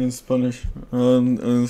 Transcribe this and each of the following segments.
in Spanish and, and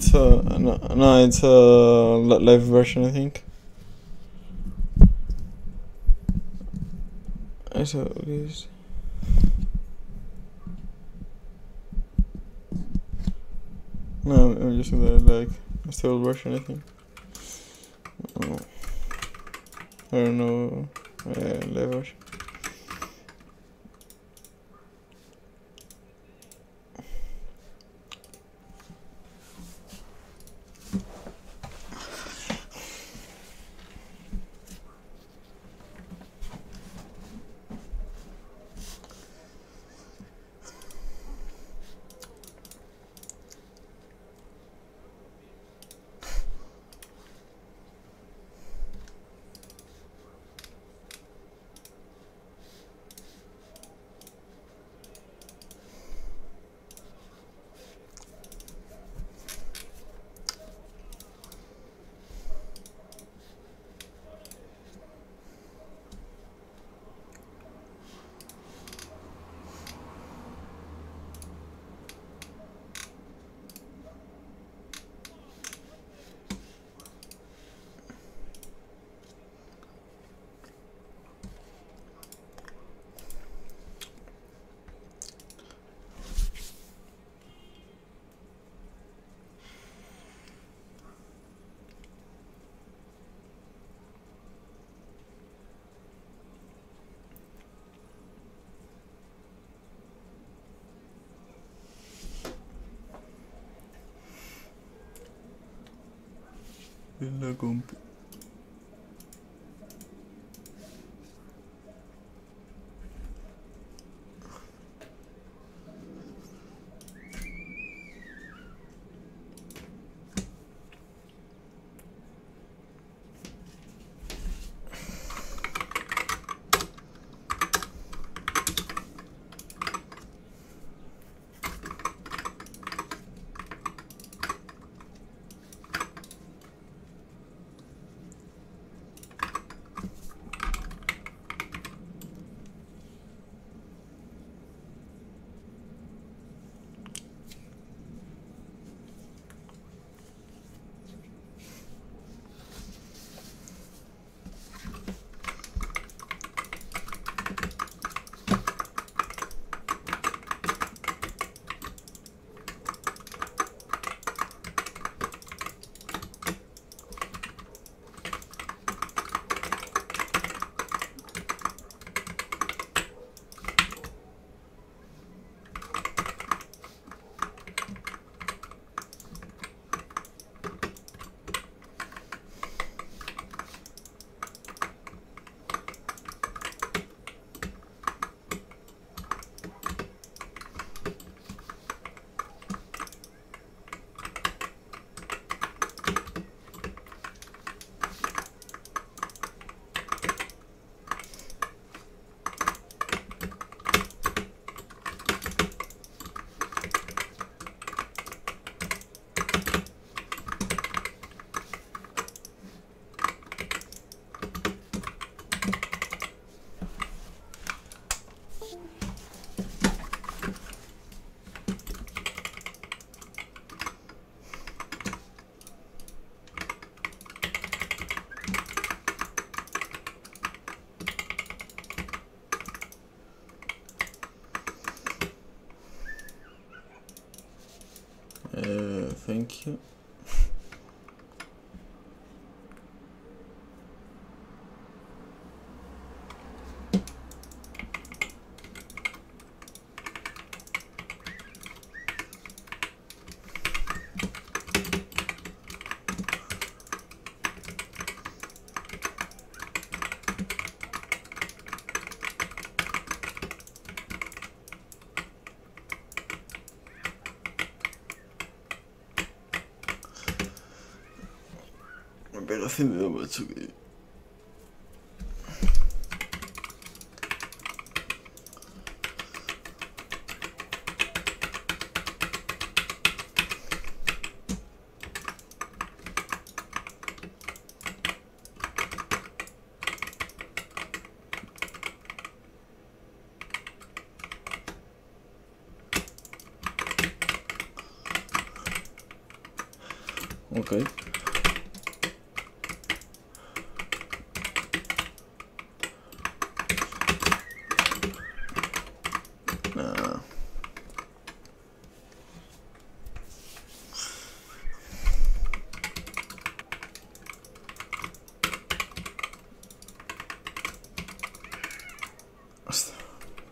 it's a no, no it's a live version I think. I saw this. No, I'm just in the like still version I think. I don't know. Uh, live version. Uh, Pero hace macho que...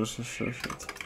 A ver, eso es shit.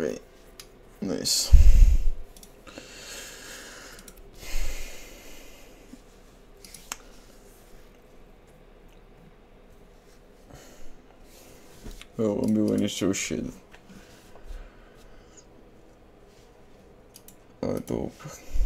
bem nisso. eu amo esse is so shit. Oh, dope.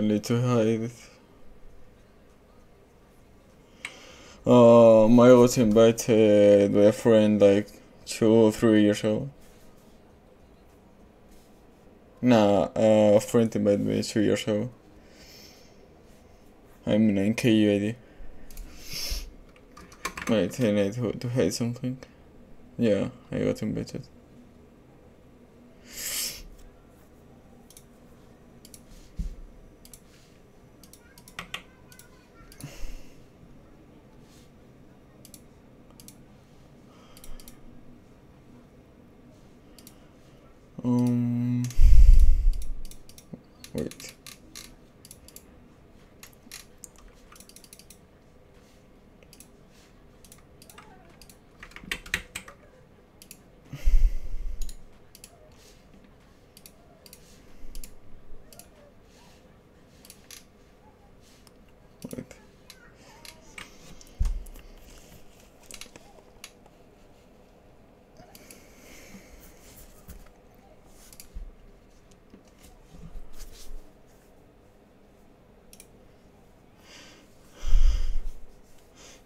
I need to hide it. Um, I was invited by a friend like two or three years ago. Nah, uh, a friend invited me two years ago. I'm in KU ID. Wait, I need to hide something. Yeah, I got invited. Um, wait. Wait.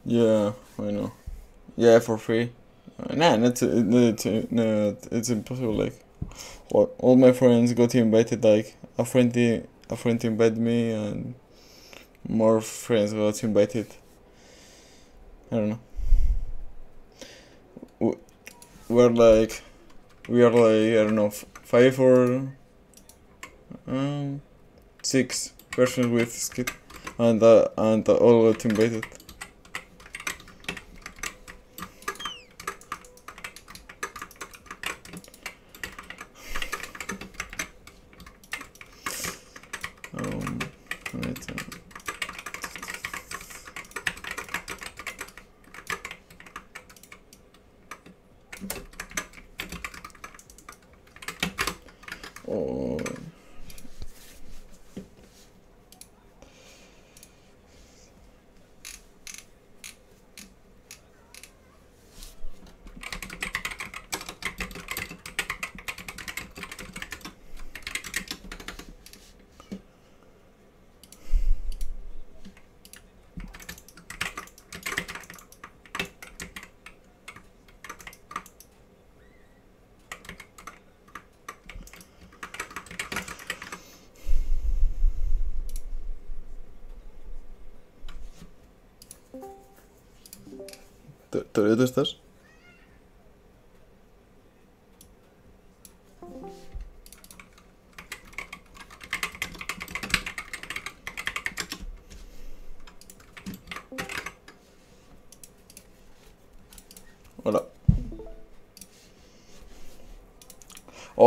Yeah, I know. Yeah, for free. Uh, nah, to, no, it's impossible. Like, all, my friends got invited. Like, a friend, a friend invited me, and more friends got invited. I don't know. We're like, we are like, I don't know, five or um, six persons with skit, and uh, and all got invited.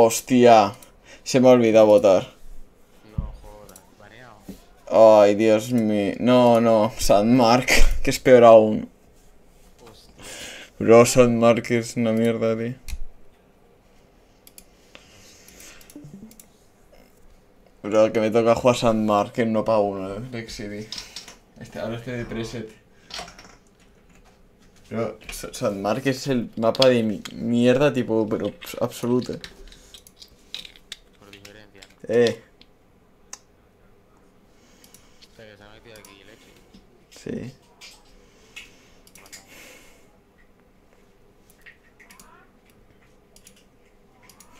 Hostia, se me ha olvidado votar. No jodas, baneado. Ay, Dios mío. No, no, Sandmark, que es peor aún. Hostia. Bro, Sandmark es una mierda, tío. Bro, que me toca jugar Sandmark en no pa' uno, eh. Este, ahora este de preset. Bro, Sa- Sandmark es el mapa de mi- mierda, tipo, pero abs- absoluto. Por diferencia. Eh, O sea, que se ha metido aquí leche. sí.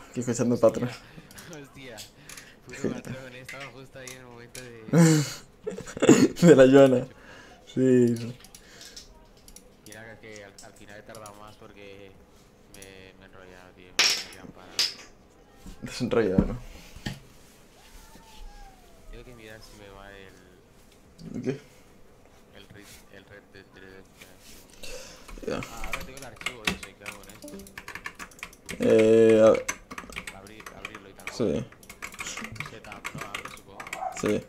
Estoy escuchando patrón. Hostia. Puto patrón, eh, estaba justo ahí en el momento de. De la Joana. Sí. Mira que al, al final he tardado más porque me, me he enrollado, tío. Me parado. Desenrollado, ¿no? Tengo que mirar si me va ¿Qué? el red, el red de Ya. Ah, ahora tengo el archivo ese, ¿qué hago en esto? Eh, a ver, Abrir, abrirlo y tal. sí, Setup, no, abre supongo. sí.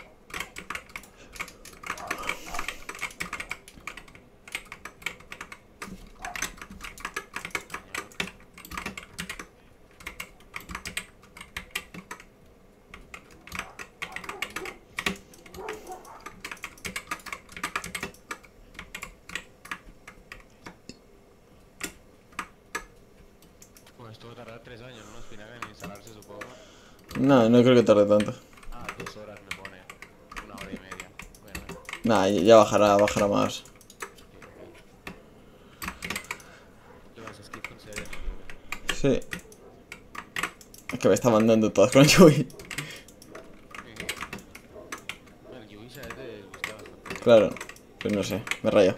Pues esto va a tardar tres años, ¿no? Al final en instalarse, supongo. No, no creo que tarde tanto. Ah, dos horas me pone. Una hora y media. Bueno. Nah, ya bajará, bajará más. Sí. Es que me está mandando todas con el Yui. Claro, pues no sé, me rayo.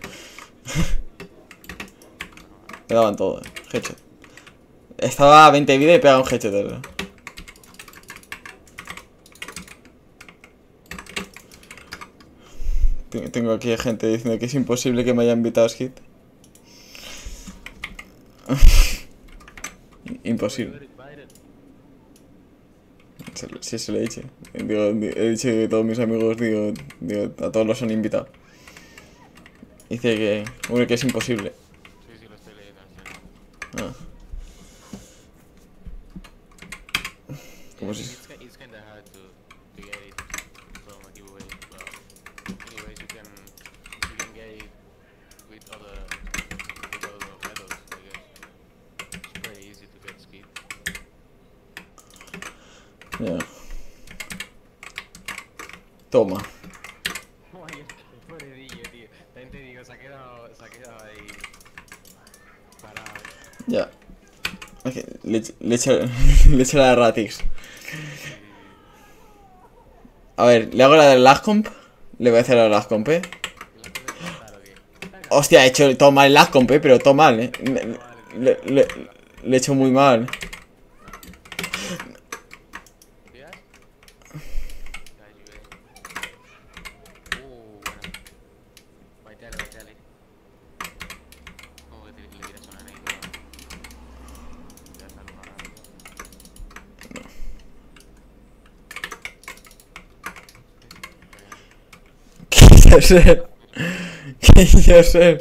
me daban todo, eh. Headshot. Estaba a 20 de vida y pegaba un headshot. eh. Te- Tengo aquí gente diciendo que es imposible que me hayan invitado a Skit. Imposible. Sí, se lo he dicho. He dicho que todos mis amigos, digo, digo, a todos los han invitado. Dice que, que es imposible. Ya. Le, echa- le echa la Ratix. A ver, le hago la del Lascomp. Le voy a hacer la del Lascomp, eh. ¿La puedes cortar o qué? Venga, Hostia, he hecho todo mal el Lascomp, eh, pero todo mal, eh. Le, le he hecho muy mal. schön. ja, schön.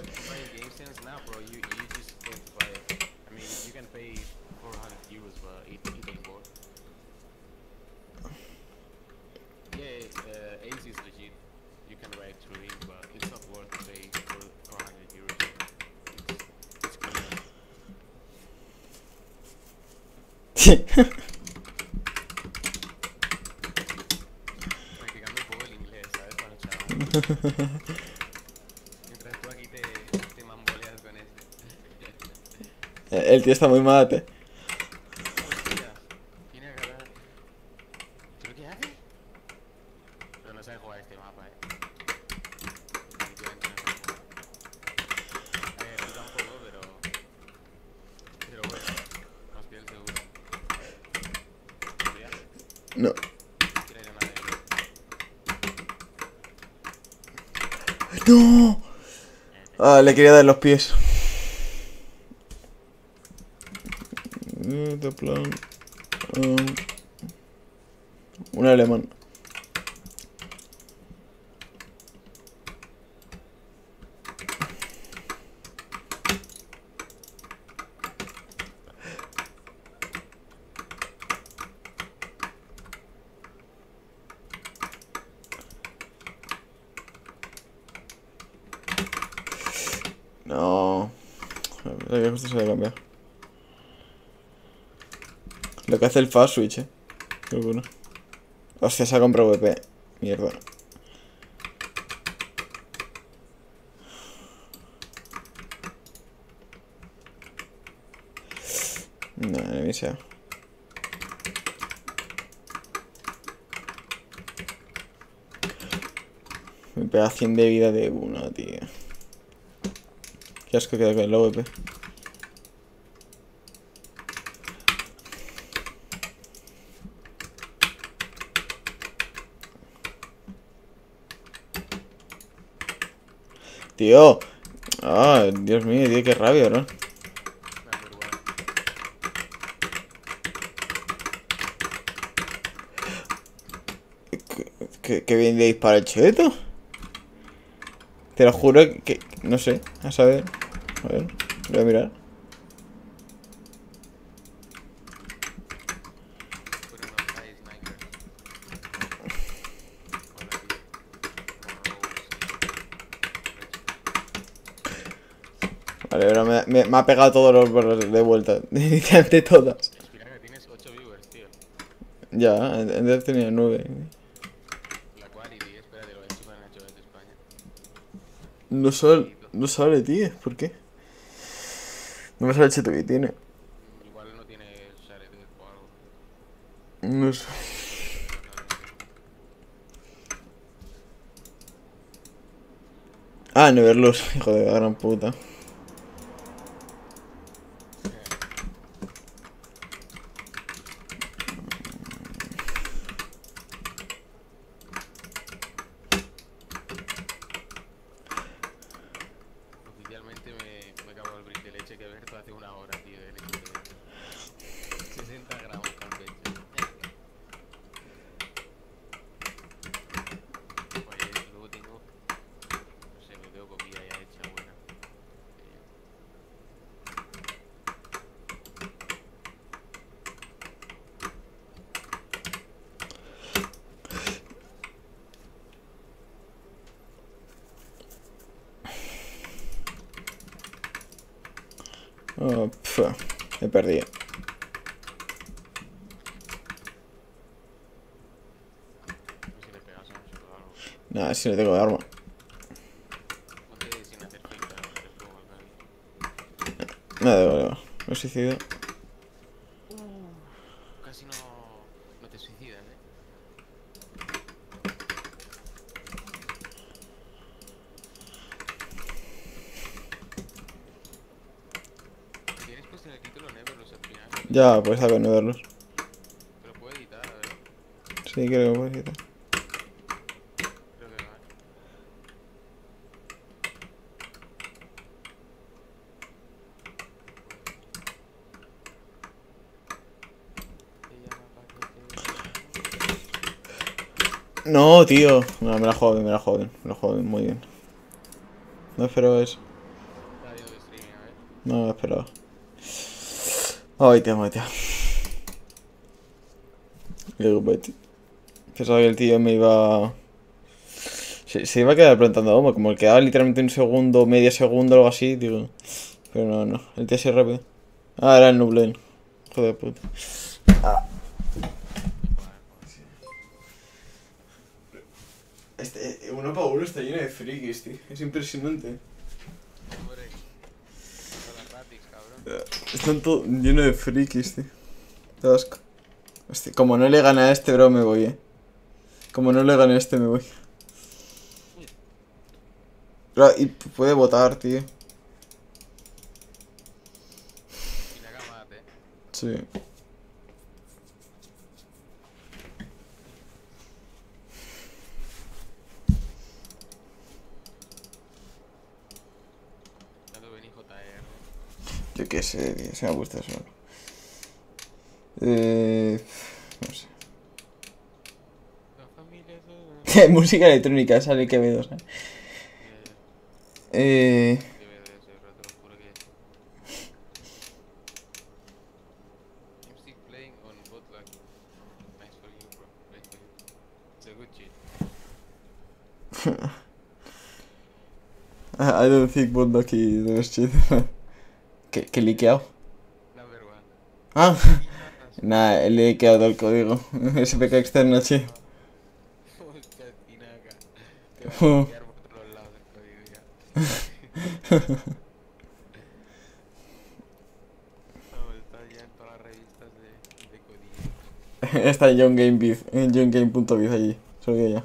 Tiene llamada de ¡No! Ah, le quería dar los pies. Plan. um, Hace el fast switch, eh. Qué bueno. Hostia, se ha comprado VP. Mierda. No, enemy sea. Me pega 100 de vida de una, tío. Qué asco queda con el OVP. Tío. Ah, Dios mío, tío, qué rabia, bro. ¿Qué, qué bien de dispara el cheto? Te lo juro que... No sé, a saber. A ver, voy a mirar. Me, ha pegado todos los barras de vuelta. Literalmente todas. Mira que tienes 8 viewers, tío. Ya, antes tenía nueve. La cual y 10, espérate, lo voy a chupar en Nacho de España. No sale, no sale, tío. ¿Por qué? No me sale el cheto que tiene. Igual no tiene Shared o algo. No sé. Ah, Neverluz, hijo de la gran puta. Oficialmente me, me acabo el brick de leche que Berto hace una hora, tío, de leche de 60 gramos con leche. Oh, pf, he perdido. No sé si le pegas a un shot o algo. Nada, si no tengo de arma. Nada, vale, vale. Me suicido. Casi no, no te suicidas, eh. Tienes puesto en el título Neverlos al final. Ya, pues saber no verlos. Pero puedo editar, a ver. Sí, creo que puedes quitar. Creo que va. Se llama paquete. No, tío. No, me la juego bien, me la juego bien. Me la juego bien, muy bien. No esperaba eso. El. No esperaba. Ay, ay, tío. Luego, Betty. Pensaba que el tío me iba. Se, se iba a quedar plantando bomba, como que quedaba literalmente un segundo, medio segundo, algo así, digo. Pero no, no. El tío así rápido. Ah, era el Nublen. Joder, puta. Este, uno para uno está lleno de frikis, tío. Es impresionante. Cabrón. Están todo lleno de frikis, tío. Da asco. Hostia, como no le gana a este, bro, me voy, eh. Como no le gane a este, me voy. Bro, y puede votar, tío. Y la cama, eh. Sí. Ya lo vení JR. Yo qué sé, tío. Se me gusta eso. Eh. No sé. La. Música electrónica, sale que ve dos, eh. Eh. Bro. Nice for you. It's a good cheat. ¿Qué, qué liqueado? Number one. Ah, nah, he liqueado el código. SPK externa, sí. Está en. Está John Game Biz, en johngame.biz allí. Solo que ya.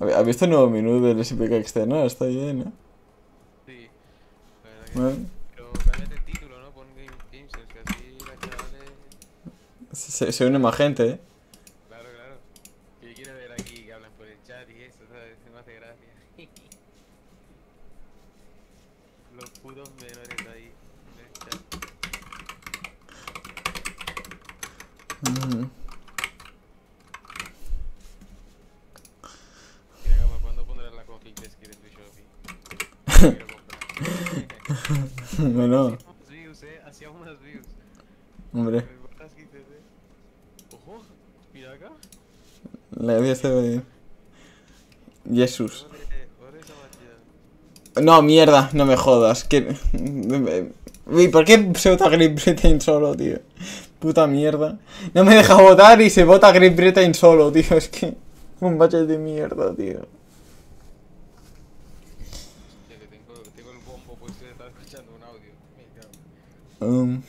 ¿Has visto el nuevo menú del SPK externa? Está bien, ¿eh? Sí, la verdad que Bueno, sí. Pero cámbiate el título, ¿no? Pon Game Gamers, que así las chavales... se, se une más gente, ¿eh? Claro, claro. Yo quiero ver aquí que hablan por el chat y eso, ¿sabes? Me hace gracia. Los putos menores ahí en el chat. Mm. Mira, Gama, ¿cuándo pondrás la config de skill en tu Shopee? Quiero comprar. Bueno, views, eh. Views. hombre. Ojo, mira acá. la. Jesús. No, mierda, no me jodas. Que... ¿por qué se vota Green Britain solo, tío? Puta mierda. No me deja votar y se vota Green Britain solo, tío. Es que... Un bache de mierda, tío. Ya que tengo, tengo el bombo puesto y estaba escuchando un audio. Me cago. Um,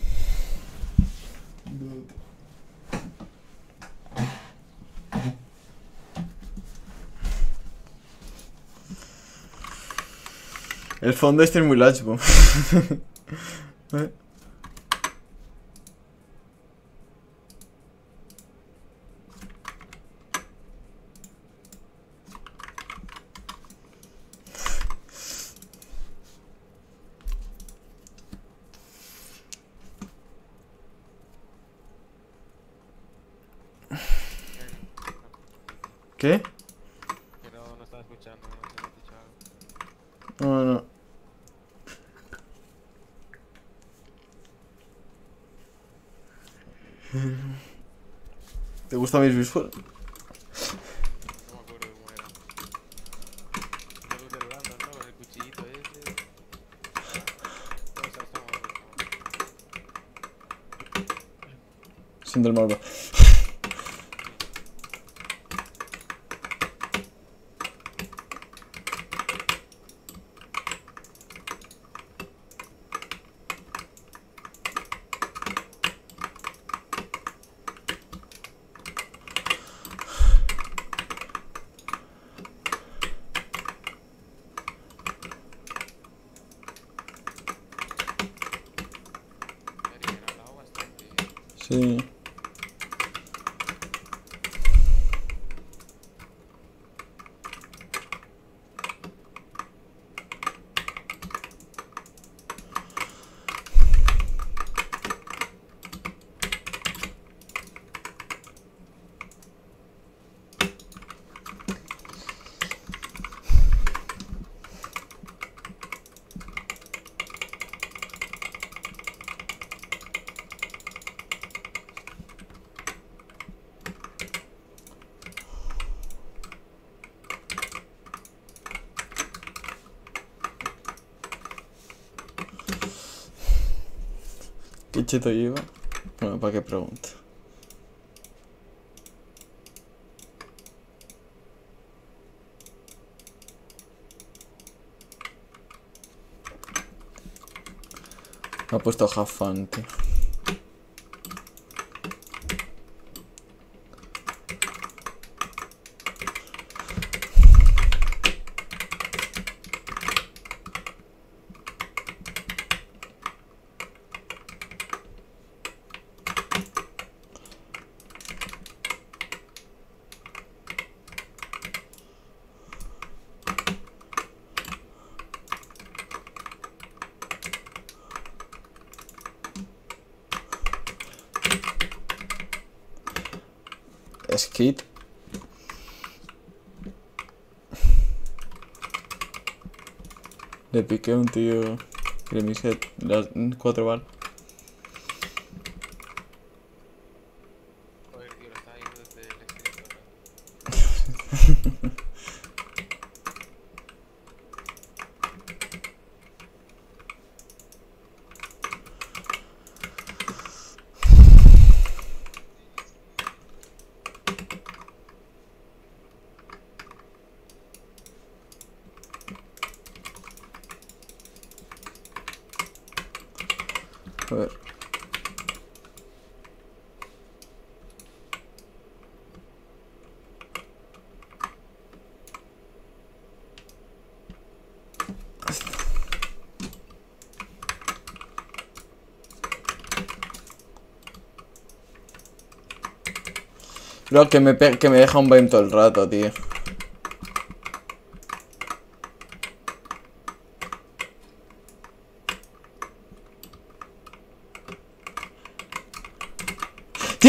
El fondo este es muy po. ¿Eh? ¿Qué? Que no, estaba escuchando, no, no, no. ¿Te gustan mis visuales? del Marvel. ¿Qué cheto lleva? Bueno, para qué pregunta. Me ha puesto tío. Skid. Un tío que le misé las cuatro balas. Joder, tío, lo estaba viendo desde el exterior. Ver. Bro, que me, que me deja un BAME todo el rato, tío.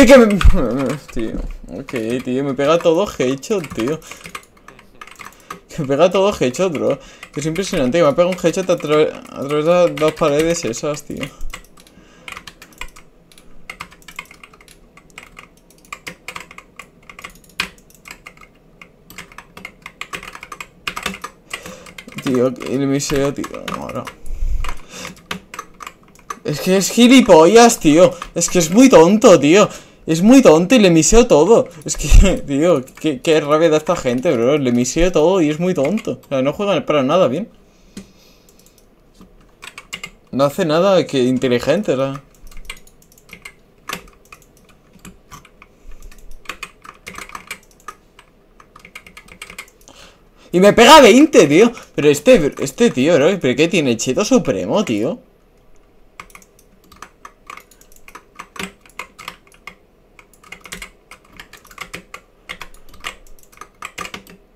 Que me... Tío, ok, tío, me pega todo headshot, tío. Me pega todo headshot, bro. Es impresionante, que me pega un headshot a, tra- a través de dos paredes esas, tío. Tío, el miseo, tío, ahora. Es que es gilipollas, tío. Es que es muy tonto, tío. Es muy tonto y le miseo todo. Es que, tío, qué, rabia da esta gente, bro. Le miseo todo y es muy tonto. O sea, no juegan para nada bien. No hace nada que inteligente, ¿verdad? Y me pega 20, tío. Pero este, este tío, bro, ¿pero qué tiene? Cheto supremo, tío.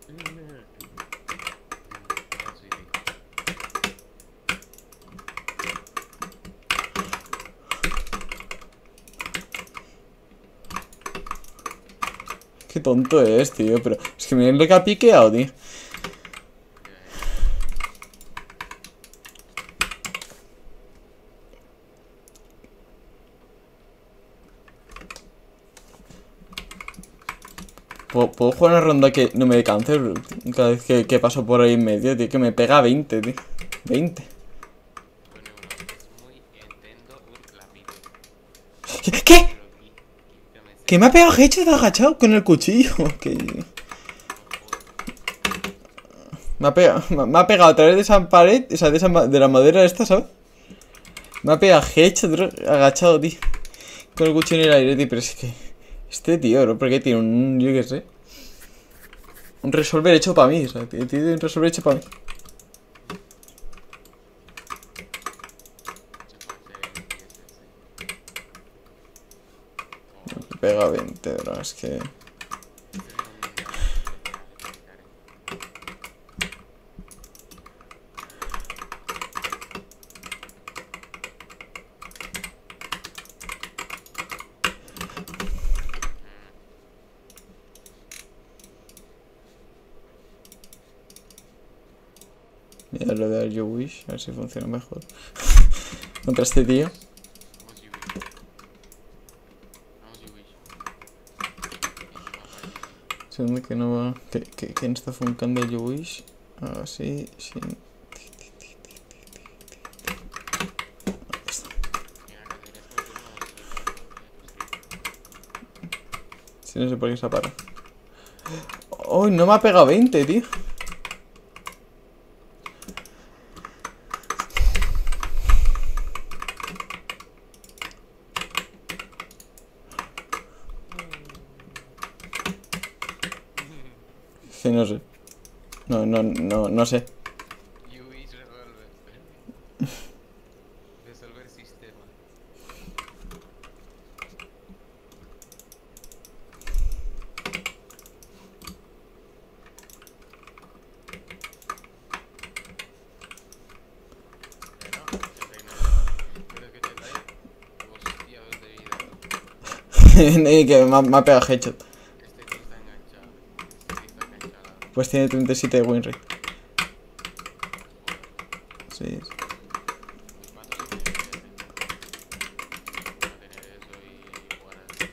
Ya, sí, sí. Qué tonto es, tío. Pero es que miren lo que ha piqueado, tío. ¿Puedo, jugar una ronda que no me dé cáncer cada vez que, que paso por ahí en medio, tío? Que me pega 20, tío. 20. Bueno, bueno, es muy Nintendo Ur la pide. ¿Qué? ¿Qué? Pero y, y Que me ha pegado hecho de agachado con el cuchillo. Me ha pegado, me ha pegado a través de esa pared, o sea, de, esa, de la madera esta, ¿sabes? Me ha pegado hecho agachado, tío. Con el cuchillo en el aire, tío, pero es que... Este tío, bro, ¿por qué tiene un, yo qué sé? Un resolver hecho para mí, o sea, tiene un resolver hecho para mí. Me pega 20, bro, es que... Lo de Yo Wish, a ver si funciona mejor. Contra este tío. Segundo que no va. Que, que, que no está funcando el Wish. Así, sin. Si no sé por qué se apaga. ¡Uy! no me ha pegado 20, tío. Sí, no sé. No, no, no, no sé. UIS resolver. resolver sistema. Pero que vida. y que me ha, me ha pegado headshot. Pues tiene 37 de win rate. Sí. ¿Cuánto tiene que tener? No tener eso y jugar así.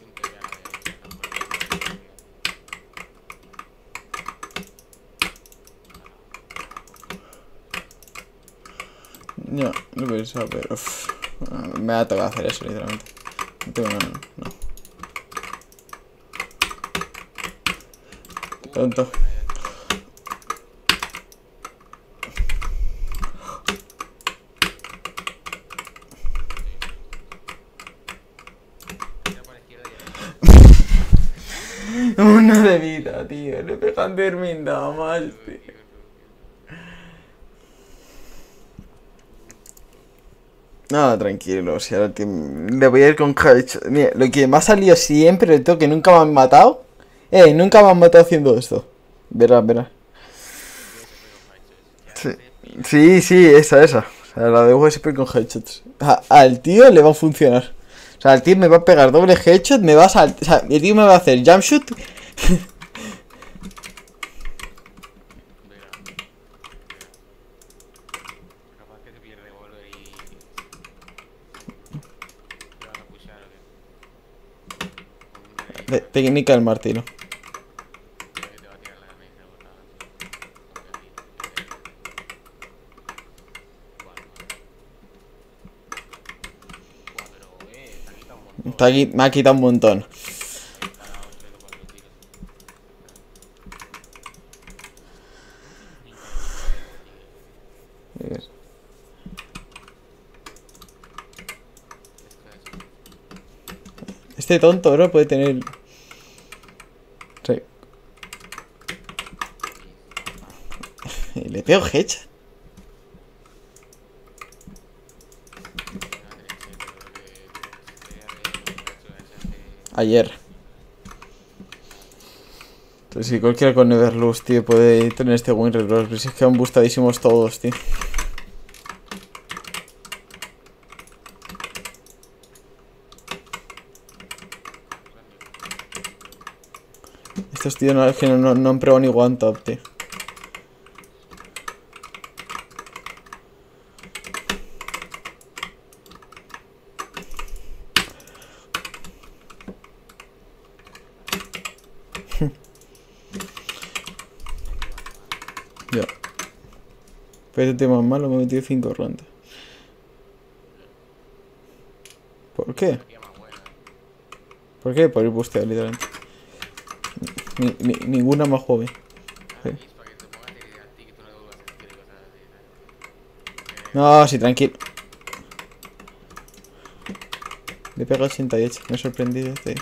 Nunca ya la de Ya, lo pensaba, pero uf, me ha tocado hacer eso, literalmente. No tengo nada, no. Tonto. Una de vida, tío. Le pegan terminado más, tío. No, tranquilo, o sea, que le voy a ir con headshot. Mira, lo que me ha salido siempre, el toque nunca me han matado. Eh, nunca me han matado haciendo esto. Verás, verás. Sí, sí, sí, esa, esa. O sea, la de USP con headshots. Al tío le va a funcionar. O sea, el tío me va a pegar doble headshot, me va a saltar. O sea, el tío me va a hacer jump shoot. Verá. Capaz que te pierde revólver y. Te van a pushar o qué. Con una Te- Técnica del martiro. que te va a tirar la mesa por la. Porque ahí. Cuatro. Cuatro, eh. Te ha quitado un montón. Está aquí- me ha quitado un montón. Este tonto, bro, puede tener. Sí. Pego headshot. Ayer. Entonces, si cualquiera con Neverlust, tío, puede tener este win rate, bro. Pero si es que han boostadísimos todos, tío. Estos tíos no, no, no han probado ni one top, tío. Pétate más malo, me metió 5 rondas. ¿Por qué? ¿Por qué? Por ir busteo, literalmente. Ni, ninguna más joven. No, sí, tranquilo. Le pega 88, me he sorprendido este.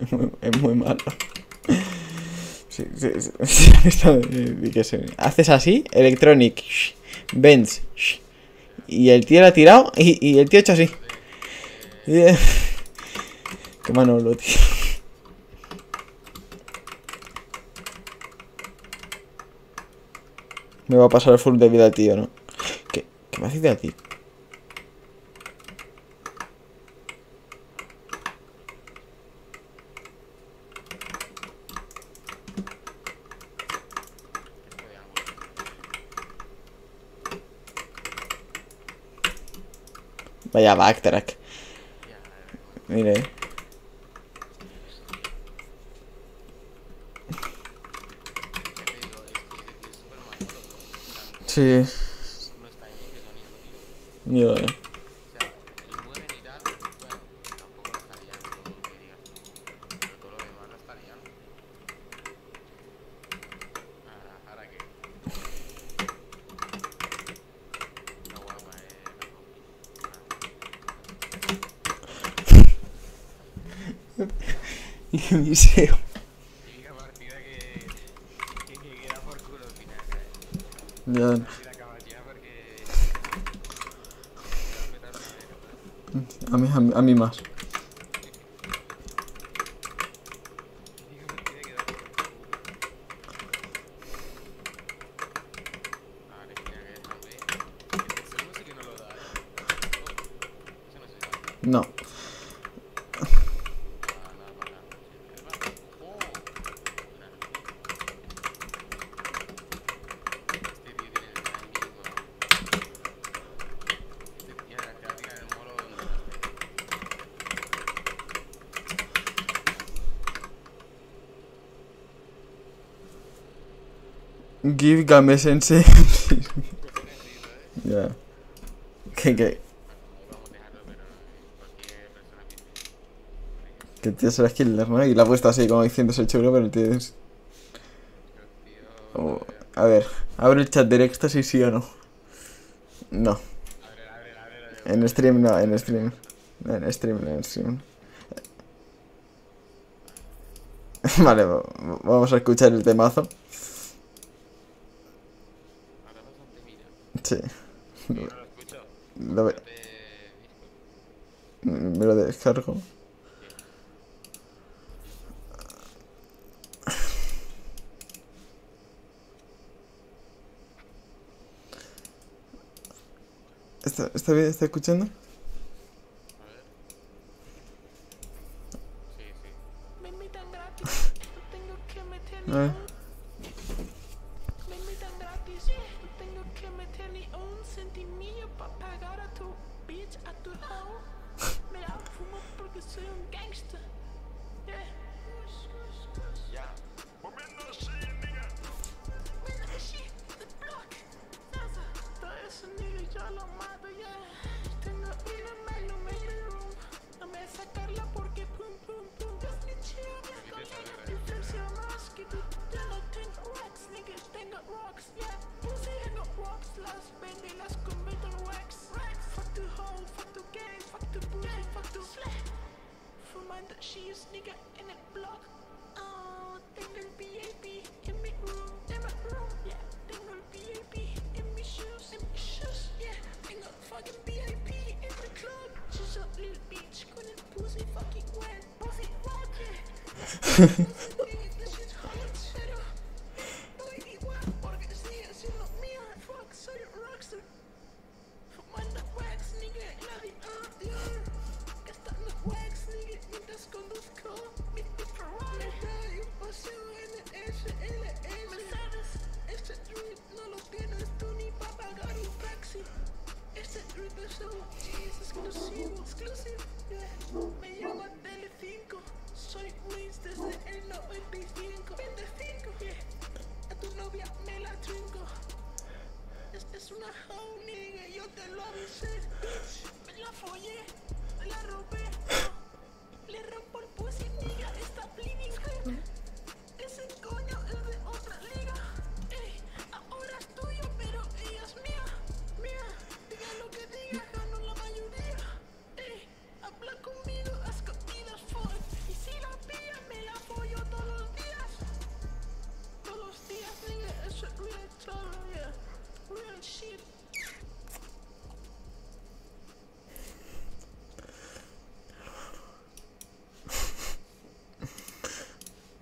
es muy malo. Sí, sí, sí, que se, haces así, Electronic, Benz, y el tío lo ha tirado y, y el tío ha hecho así. Y, eh, qué tío. Me va a pasar el full de vida al tío, ¿no? ¿Qué, qué me hace de ti? Vaya backtrack. Mire. Sí. Yo. qué A a mí, a mí más. Explícame, Sensei. ya. ¿Qué, qué? Que tío será killer, ¿no? Y la apuesta así como diciendo soy chulo, pero tienes. A ver, abre el chat del éxtasis, sí o no. No. En stream no, en stream. En stream, no en stream. vale, vamos a escuchar el temazo. Sí. No lo ve... Me lo descargo. ¿Está, ¿Está bien? ¿Está escuchando?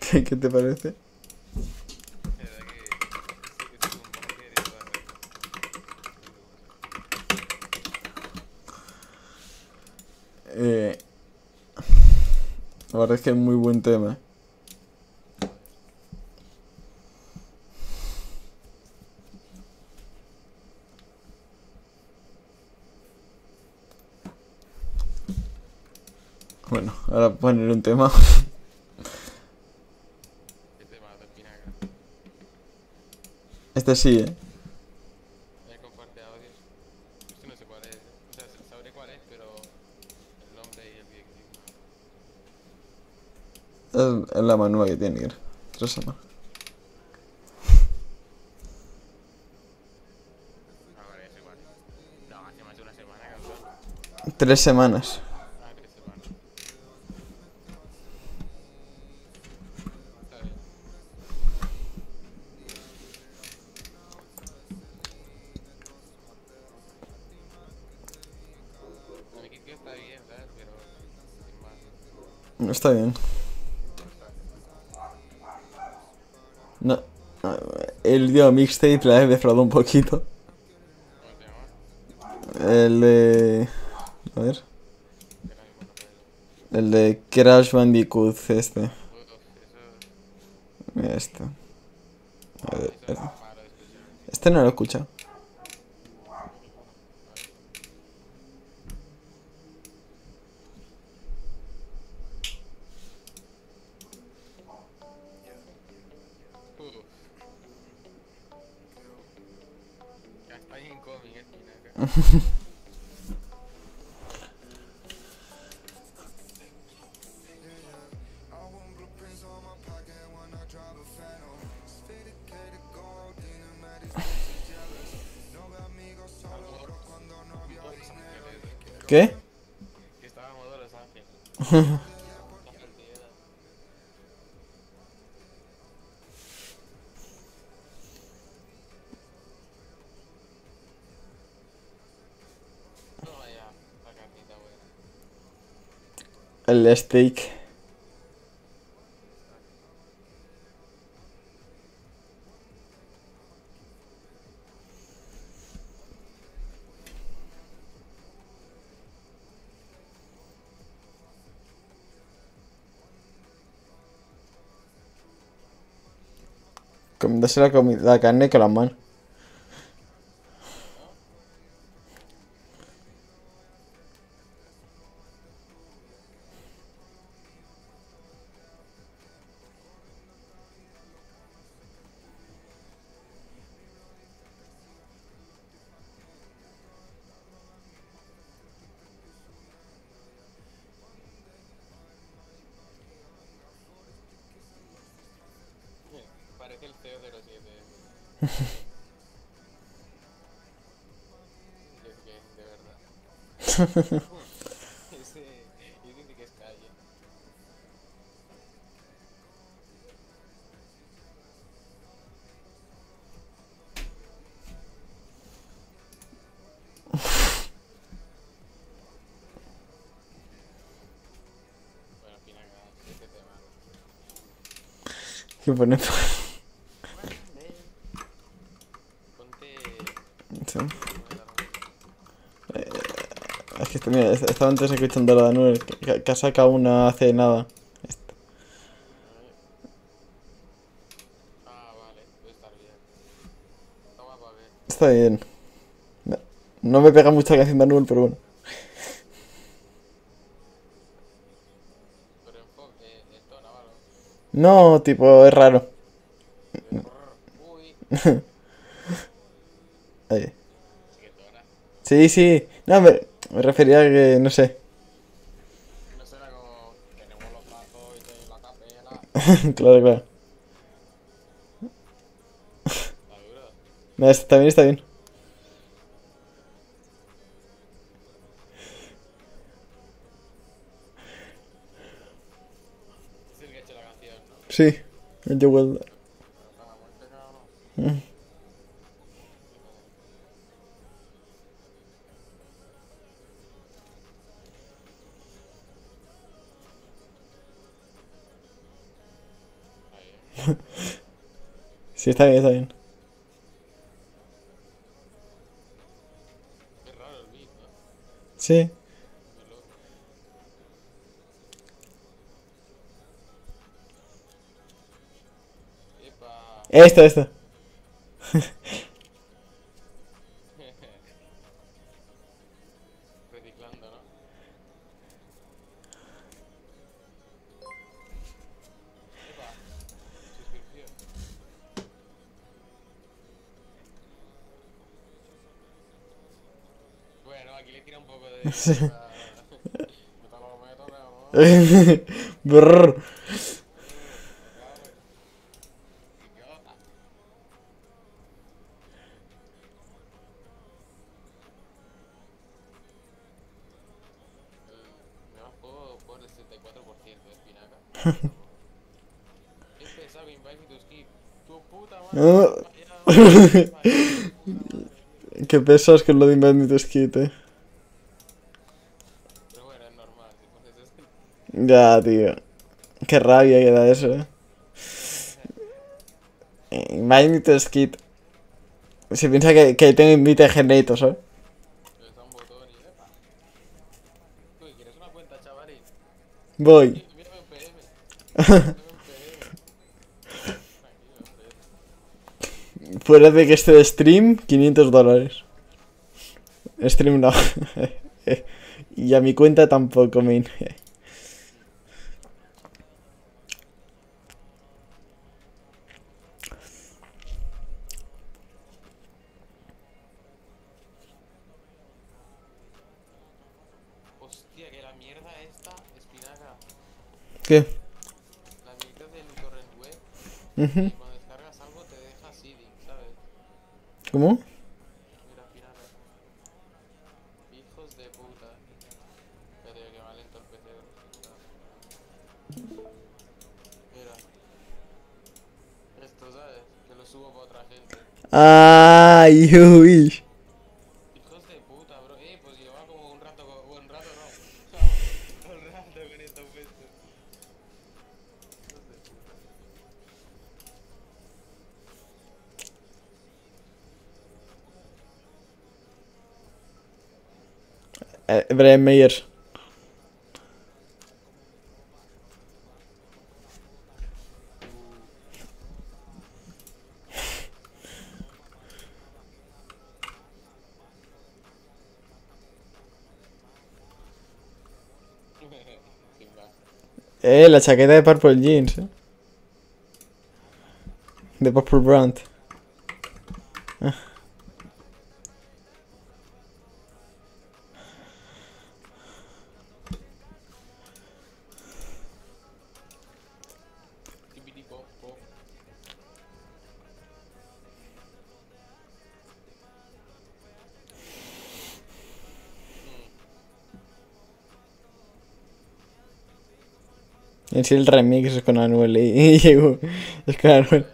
¿Qué, te parece? Eh, la que es muy buen tema. Bueno, ahora poner un tema. Este va a espinaca. Este sí, ¿eh? Comparte audios. Este no sé cuál es. O sea, sabré cuál es, pero el nombre y el videoclip. Es, es la manúa que tiene que ir. Tres semanas. Ah, vale, Está bien. No. El último mixtape la he defraudado un poquito. El de. A ver. El de Crash Bandicoot este. Este. A ver, eso es malo de escuchar. Este no lo he El steak. Comiéndose la, comi- la carne con las manos. ¿Qué pone? Ponte. Sí. Es que este- mira, est- estaba antes escuchando la de Anuel, que, que ha sacado una hace nada. Ah, vale, puede estar bien. Está guapa, ver. Está bien. No- No me pega mucho la canción de Anuel, pero bueno. Pero enfoque, eh, esto, Navarro. No, tipo, es raro. Uy, sí. Sí. No, me, refería a que, no sé. No será como tenemos los brazos y te- la capela. claro, claro. No, está bien, está bien. Sí. El la muerte, cabrón. Sí, está bien, está bien. Sí. Esta, esta. Reciclando, ¿no? Epa. Suscripción. Bueno, aquí le tira un poco de... Brrr. Qué pesos que lo de Skit, eh. Pero bueno, es normal. Ya, tío. Qué rabia que da eso, eh. Invended Skit. Se piensa que, que tengo invite generator, ¿sabes? Le da un botón y epa. Uy, ¿quieres una cuenta, chavalín? Voy. Mírame en PM. Mírame en PM. Tranquilo, hombre. Fuera de que esté de stream, 500 dólares. Stream no. y a mi cuenta tampoco, min. Hostia, que la mierda esta, espinaca. ¿Qué? La mierda del torrent web. Ujú. Cuando ¿Cómo? Mira, espinaca. Hijos de puta. Espérate, que el PC. Mira. Esto, ¿sabes? Que lo subo para otra gente. Ay, uy. Eh, más. Eh, la chaqueta de Purple Jeans, eh. De Purple Brand. Tippity En sí el remix es con Anuel y, llegó. Es con Anuel.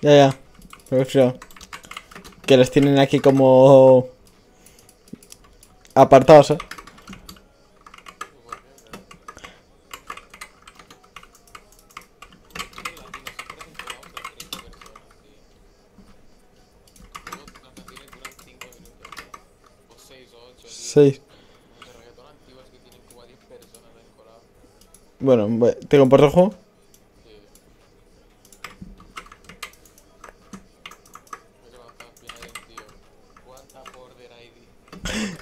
Ya, ya. Refiero. Que los tienen aquí como... Apartados, eh. Seis. De reggaetón antiguas que tienen como a 10 personas ahí colado. Bueno, voy- ¿te comparto el juego? Sí. Me he levantado bien ahí, tío. ¿Cuánta border ID? venga,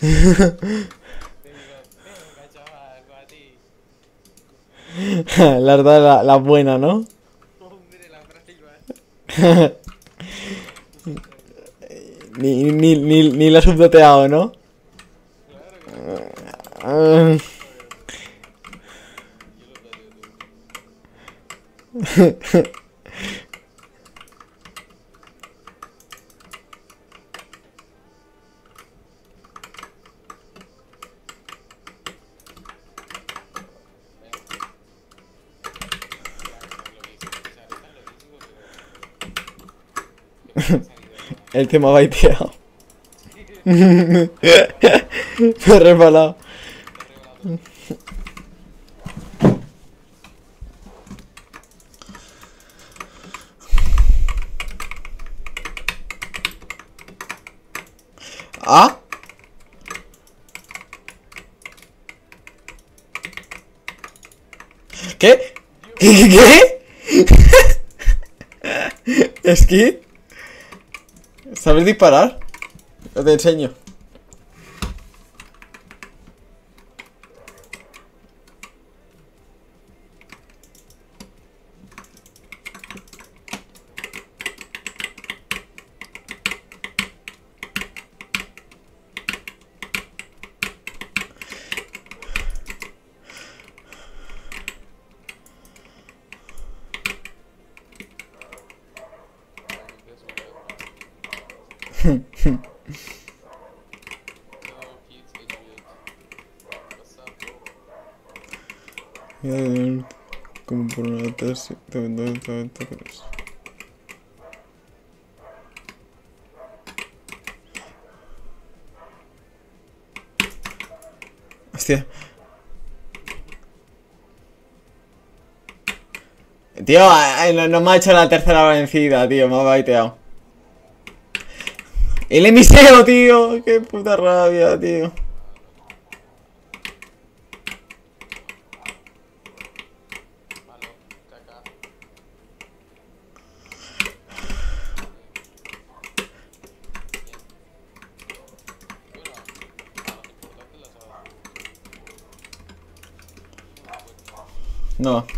venga, chaval, para ti. la verdad, la, la buena, ¿no? Ni, ni, ni, ni la has subdoteado, ¿no? Claro que no. Ah, Yo lo daría, tú. el tema baiteado. Me he resbalado. ¿Ah? ¿Qué? ¿Qué? ¿Qué? ¿Es que? ¿Sabes disparar? Te enseño. Eh, Como por una tesis. Hostia. Tío, no, no me ha hecho la tercera vencida, tío, me ha baiteado. El emiseo, tío, qué puta rabia, tío. No.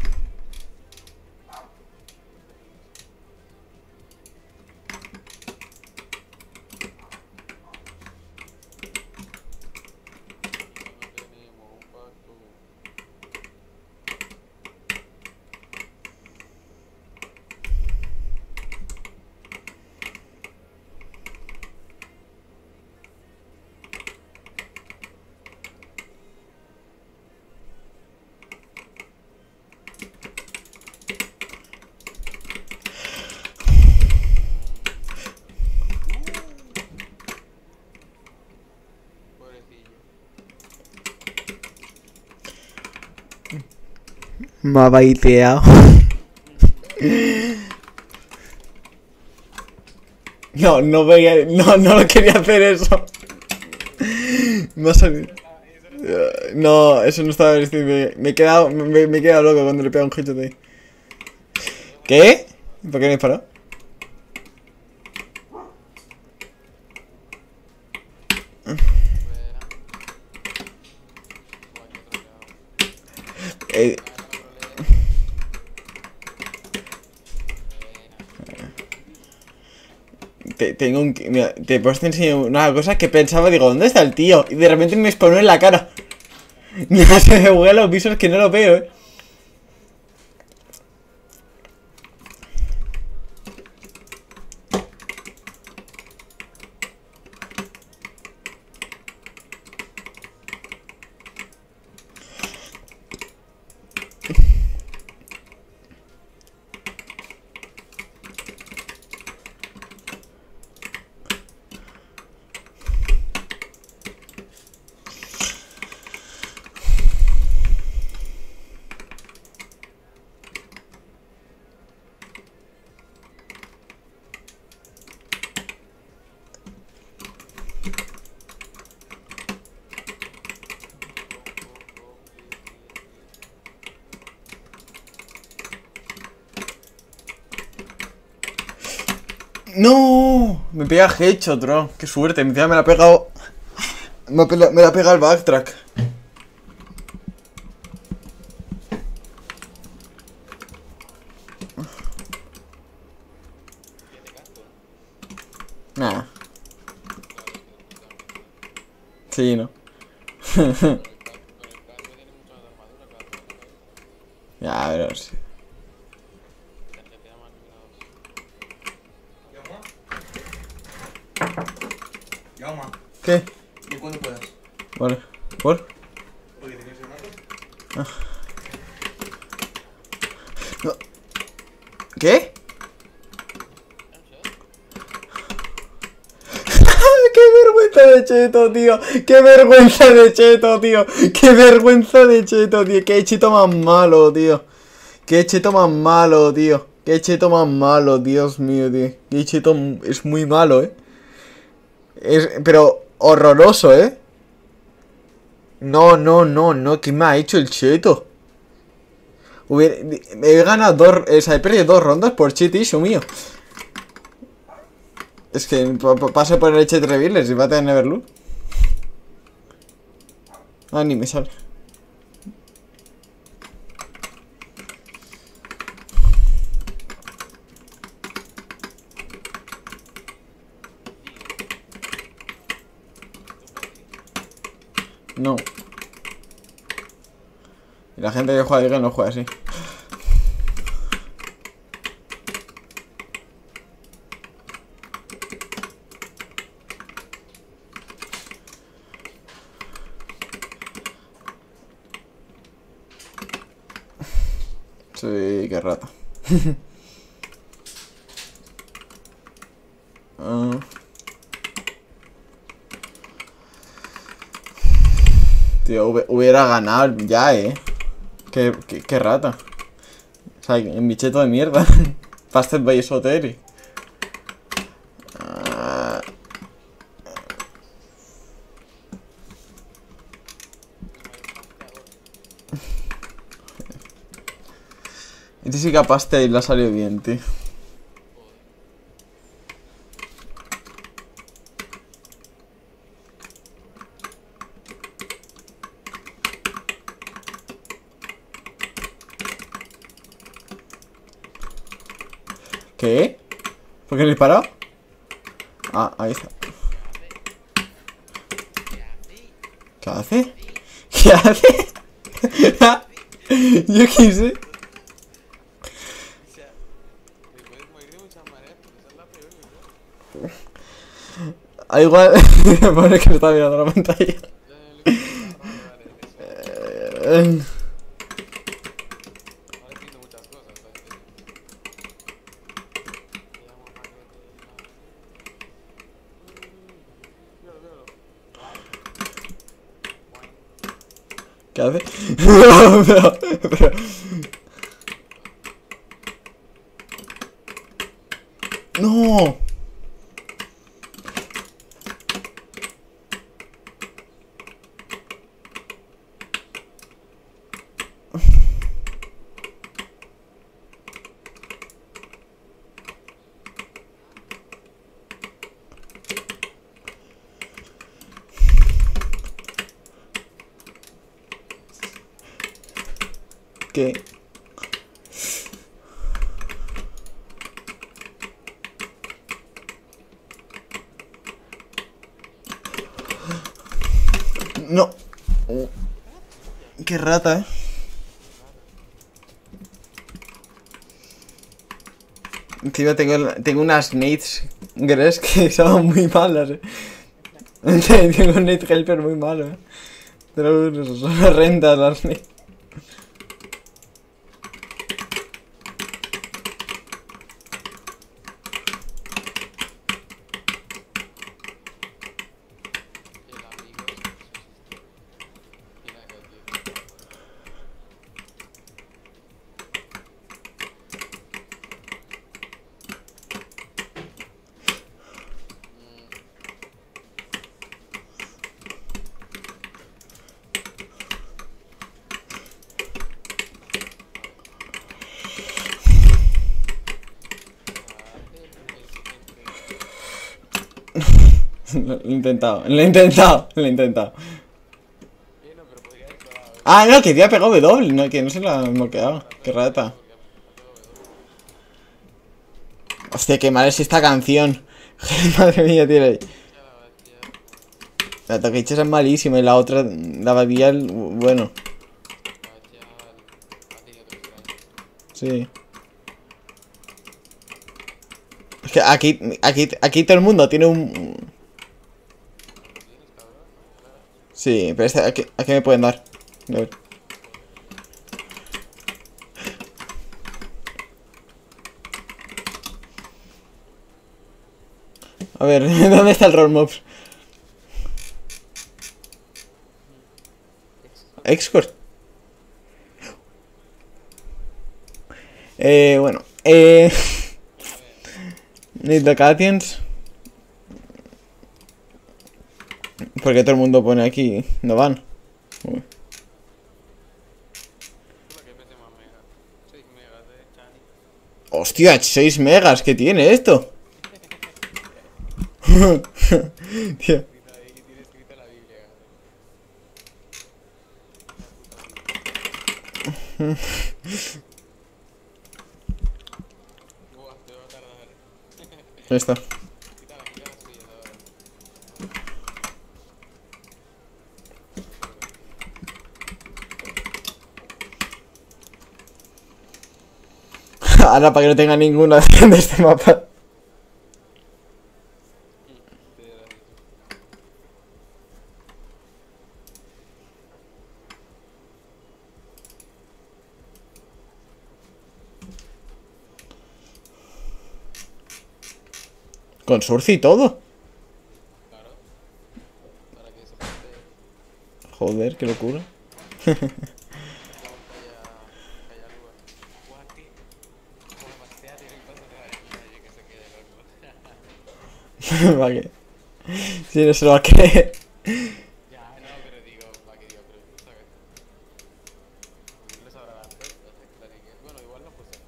Me ha baiteado. No, no veía, no, no lo quería hacer eso. Ha salido. No, eso no estaba. Me, me he quedado, me, me he quedado loco cuando le pega un headshot ahí. ¿Qué? ¿Por qué me disparó? Tengo un... Mira, te puedo enseñar una cosa que pensaba, digo, ¿dónde está el tío? Y de repente me spawnó en la cara. Mira, se me buguean los visos que no lo veo, eh. ¡No! Me pega headshot, bro. Qué suerte. Encima me la ha pegado... Me, la ha pegado el backtrack. Nah. Sí, ¿no? Con el casco tiene mucha más armadura, claro. ya, pero sí. La que tiene más nominados. Llama. ¿Qué? ¿Y cuándo puedas? Vale. ¿Por? Porque tienes el mato. ¿Qué? ¡Qué vergüenza de cheto, ¡Qué vergüenza de cheto, tío! ¡Qué vergüenza de cheto, tío! ¡Qué cheto más malo, tío! ¡Qué cheto más malo, tío! ¡Qué cheto más malo, Dios mío, tío! ¡Qué cheto es muy malo, eh! Es, pero horroroso, ¿eh? No, no, no, no. ¿Qué me ha hecho el cheto? Hubiera, he ganado dos... O sea, perdido dos rondas por cheat issue mío. Es que pa- pa- paso por el chat revealers y va a tener Neverloop. Ah, ni me sale. No. Y la gente que juega Liga no juega así. Qué rata. Ah. Tío, hubiera ganado ya, eh. Qué, qué, qué rata. O sea, en bicheto de mierda. Fasted by Esoteric. Este sí que a Pastel le ha salido bien, tío. ¿Qué? ¿Por qué le he? Ah, ahí está. ¿Qué hace? ¿Qué hace? Yo qué sé. O sea, te puedes morir de muchas maneras, pero esa es la peor, ¿no? Ah, igual. Pone que no está mirando la pantalla. Eh. Me. ¿Qué hace? pero, pero-. ¿Qué? No. Qué rata, eh. Encima tengo, tengo unas nades gres que son muy malas, eh. tengo un nade helper muy malo, eh. Pero son horrendas las nades. Lo he intentado, lo he intentado. Ah, no, que ha pegado W, no, que no se la ha bloqueado. Qué rata. Hostia, qué mal es esta canción. Madre mía, tío. Ya la toquicha es malísima y la otra, la Babial, bueno, sí. Es que aquí, aquí, aquí todo el mundo tiene un... ¿Tienes, cabrón? Sí, pero este, aquí, aquí me pueden dar. A ver. A ¿dónde está el roll mobs? Export. Eh, bueno. Eh... Need the Catians. Porque todo el mundo pone aquí, no van. Uy. Lo que pese más mega. 6 megas de Chani. Hostia, 6 megas, ¿qué tiene esto? Tío. Escrito ahí, tiene escrita la Biblia. Buah, te va a tardar. Ahí está. Quítala, quítala, suya ahora. Ahora para que no tenga ninguna de este mapa. Con surf y todo. Claro. Para que se Joder, qué locura. la pantalla. Haya luz. Buah, tío. Como pastea, tiene un paso de la que se quede loco. ¿Para qué? Si no se lo va a creer. Ya, no, pero digo, va que digo, pero ¿sabes? No sabrá. Bueno, igual no puse.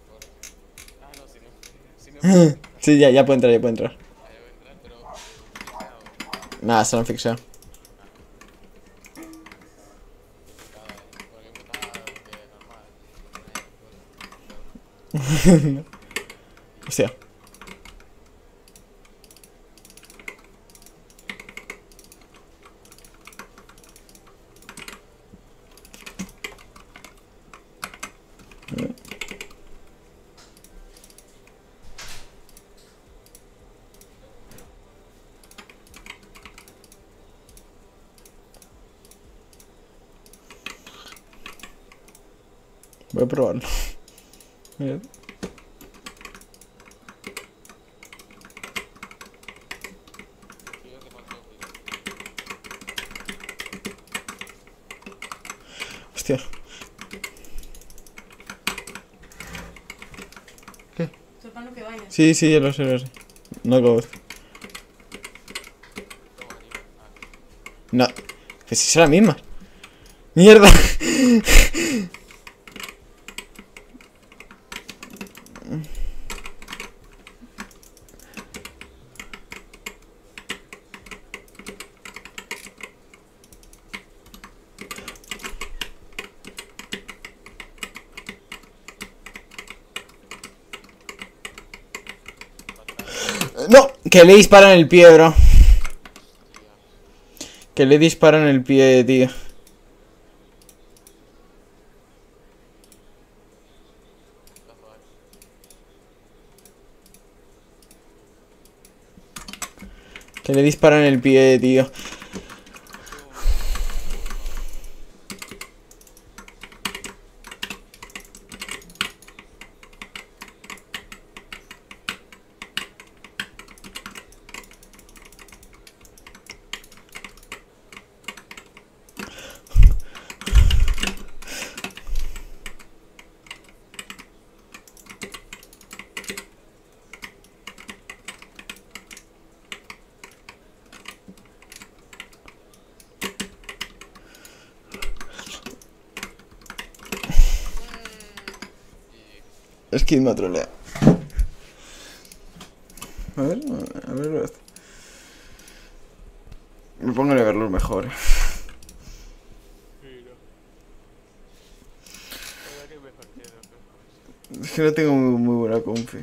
Ah, no, si no. Si no. Sí, ya, ya puede entrar, ya puede entrar. Ahí voy a entrar, pero. Nada, se lo han fixado. Probarlo. Mira. Yo que faltó, Hostia. Vaya. Sí, sí, ya lo sé, lo sé. No go. No. Que si es la misma. Mierda. No, que le disparan el pie, bro. Que le disparan el pie, tío. Que le disparan el pie, tío. Que me trolea. A ver, a ver. Me pongo a verlo mejor. Es que no tengo muy, muy buena confi.